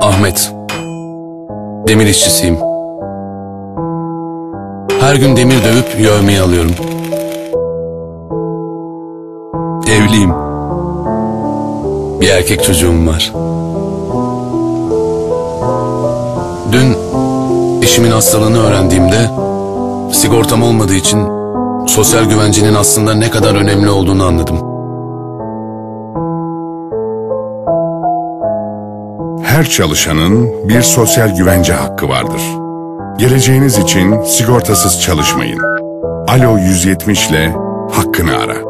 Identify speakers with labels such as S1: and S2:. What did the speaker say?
S1: Ahmet. Demir işçisiyim. Her gün demir dövüp yövmeyi alıyorum. Evliyim. Bir erkek çocuğum var. Dün eşimin hastalığını öğrendiğimde sigortam olmadığı için sosyal güvencenin aslında ne kadar önemli olduğunu anladım.
S2: Her çalışanın bir sosyal güvence hakkı vardır. Geleceğiniz için sigortasız çalışmayın. Alo 170 ile hakkını ara.